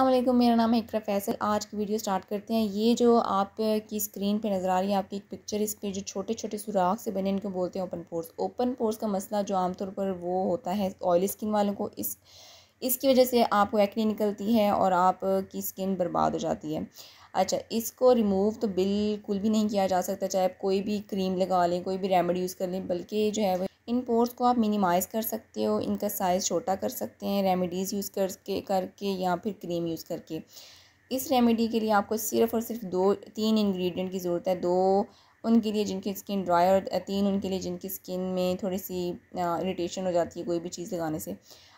असलम मेरा नाम है इकरा फैसल। आज की वीडियो स्टार्ट करते हैं। ये जो आप की स्क्रीन पे नज़र आ रही है, आपकी एक पिक्चर इस पे जो छोटे छोटे सुराख से बने, इनको बोलते हैं ओपन पोर्स ओपन पोर्स का मसला जो आमतौर पर वो होता है ऑयली स्किन वालों को, इस, इसकी वजह से आपको एक्नी निकलती है और आप की स्किन बर्बाद हो जाती है। अच्छा इसको रिमूव तो बिल्कुल भी नहीं किया जा सकता, चाहे आप कोई भी क्रीम लगा लें, कोई भी रेमेडी यूज़ कर लें, बल्कि जो है वो इन पोर्स को आप मिनिमाइज़ कर सकते हो, इनका साइज़ छोटा कर सकते हैं, रेमेडीज़ यूज़ करके करके या फिर क्रीम यूज़ करके। इस रेमेडी के लिए आपको सिर्फ़ और सिर्फ़ दो, तीन इंग्रेडिएंट की ज़रूरत है, दो उनके लिए जिनकी स्किन ड्राई और तीन उनके लिए जिनकी स्किन में थोड़ी सी इरीटेशन हो जाती है कोई भी चीज़ लगाने से।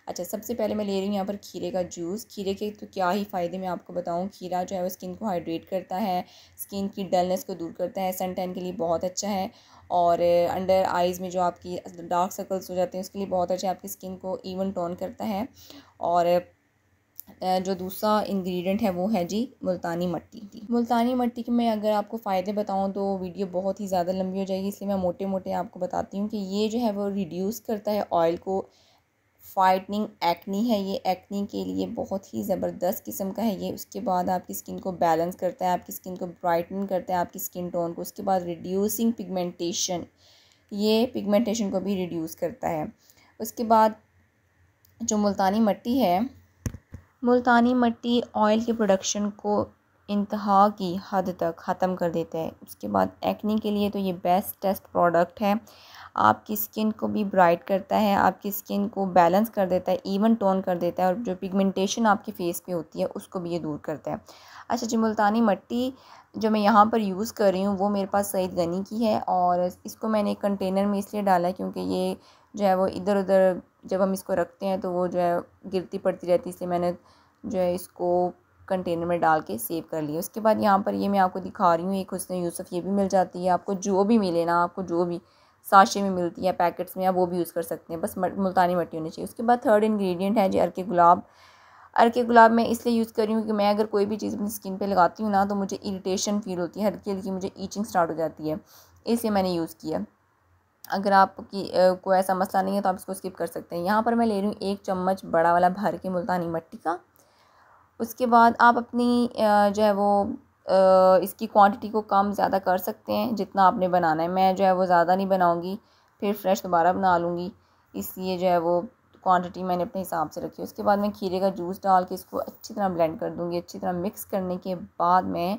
अच्छा सबसे पहले मैं ले रही हूँ यहाँ पर खीरे का जूस खीरे के तो क्या ही फ़ायदे मैं आपको बताऊँ? खीरा जो है वो स्किन को हाइड्रेट करता है स्किन की डलनेस को दूर करता है सन टैन के लिए बहुत अच्छा है और अंडर आइज़ में जो आपकी डार्क सर्कल्स हो जाते हैं उसके लिए बहुत अच्छा है आपकी स्किन को इवन टोन करता है और जो दूसरा इंग्रेडिएंट है वो है जी मुल्तानी मट्टी मुल्तानी मट्टी के मैं अगर आपको फ़ायदे बताऊँ तो वीडियो बहुत ही ज़्यादा लंबी हो जाएगी, इसलिए मैं मोटे मोटे आपको बताती हूँ कि ये जो है वो रिड्यूस करता है ऑयल को। फाइटनिंग एक्नी है ये एक्नी के लिए बहुत ही ज़बरदस्त किस्म का है ये। उसके बाद आपकी स्किन को बैलेंस करता है, आपकी स्किन को ब्राइटन करता है, आपकी स्किन टोन को। उसके बाद रिड्यूसिंग पिगमेंटेशन ये पिगमेंटेशन को भी रिड्यूस करता है। उसके बाद जो मुल्तानी मट्टी है मुल्तानी मट्टी ऑयल के प्रोडक्शन को इंतहा की हद तक ख़त्म कर देता है। उसके बाद एक्नी के लिए तो ये बेस्ट टेस्ट प्रोडक्ट है। आपकी स्किन को भी ब्राइट करता है, आपकी स्किन को बैलेंस कर देता है इवन टोन कर देता है और जो पिगमेंटेशन आपके फेस पे होती है, उसको भी ये दूर करता है। अच्छा जी, मुल्तानी मट्टी जो मैं यहाँ पर यूज़ कर रही हूँ, वो मेरे पास सईद गनी की है और इसको मैंने कंटेनर में इसलिए डाला क्योंकि ये जो है वो इधर उधर जब हम इसको रखते हैं तो वो जो है गिरती पड़ती रहती है, इसलिए मैंने जो है इसको कंटेनर में डाल के सेव कर लिया। उसके बाद यहाँ पर ये मैं आपको दिखा रही हूँ, एक हुसन यूसुफ, ये भी मिल जाती है। आपको जो भी मिले ना, आपको जो भी साशे में मिलती है पैकेट्स में, आप वो भी यूज़ कर सकते हैं। बस मुल्तानी मट्टी होनी चाहिए। उसके बाद थर्ड इंग्रेडिएंट है जी, अरके गुलाब। अरके गुलाब मैं इसलिए यूज़ कर रही हूँ कि मैं अगर कोई भी चीज़ अपनी स्किन पे लगाती हूँ ना तो मुझे इरिटेशन फील होती है हल्की हल्की मुझे ईचिंग स्टार्ट हो जाती है, इसलिए मैंने यूज़ किया। अगर आपकी कोई ऐसा मसला नहीं है तो आप इसको स्किप कर सकते हैं। यहाँ पर मैं ले रही हूँ एक चम्मच बड़ा वाला भर के मुल्तानी मट्टी का। उसके बाद आप अपनी जो है वो इसकी क्वांटिटी को कम ज़्यादा कर सकते हैं जितना आपने बनाना है। मैं जो है वो ज़्यादा नहीं बनाऊँगी, फिर फ्रेश दोबारा बना लूँगी। इसलिए जो है वो क्वांटिटी मैंने अपने हिसाब से रखी उसके बाद मैं खीरे का जूस डाल के इसको अच्छी तरह ब्लेंड कर दूँगी, अच्छी तरह मिक्स करने के बाद मैं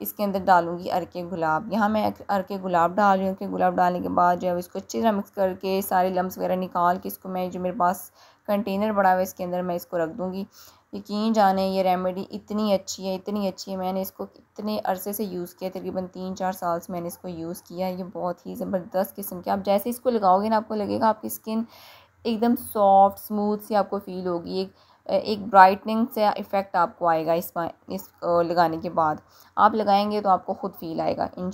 इसके अंदर डालूँगी अरके गुलाब। यहाँ मैं अरके गुलाब डाल रही हूँ अरके गुलाब डालने के बाद जो है इसको अच्छी तरह मिक्स करके सारे लम्स वगैरह निकाल के इसको मैं जो मेरे पास कंटेनर बड़ा हुआ है, इसके अंदर मैं इसको रख दूँगी। यकीन जाने ये रेमेडी इतनी अच्छी है, इतनी अच्छी है। मैंने इसको इतने अरसे से यूज़ किया तकरीबन तीन चार साल से मैंने इसको यूज़ किया ये बहुत ही ज़बरदस्त किस्म की, आप जैसे इसको लगाओगे ना आपको लगेगा आपकी स्किन एकदम सॉफ्ट स्मूथ सी आपको फील होगी। एक एक ब्राइटनिंग से इफ़ेक्ट आपको आएगा इस इस लगाने के बाद। आप लगाएँगे तो आपको ख़ुद फील आएगा इन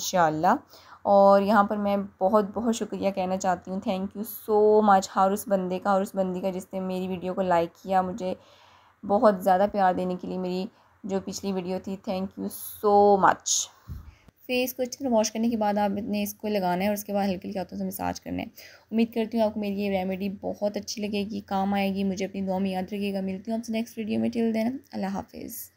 और यहाँ पर मैं बहुत बहुत शुक्रिया कहना चाहती हूँ। थैंक यू सो मच हर उस बंदे का और उस बंदी का, जिसने मेरी वीडियो को लाइक किया। मुझे बहुत ज़्यादा प्यार देने के लिए मेरी जो पिछली वीडियो थी। Thank you so much face को अच्छी तरह वॉश करने के बाद आपने इसको लगाना है और उसके बाद हल्के हल्के हाथों से मसाज करना है। उम्मीद करती हूँ आपको मेरी ये रेमेडी बहुत अच्छी लगेगी, काम आएगी, मुझे अपनी दुआ में याद रखिएगा। मिलती हूँ आपसे नेक्स्ट वीडियो में। टिल देना अल्लाह हाफिज़।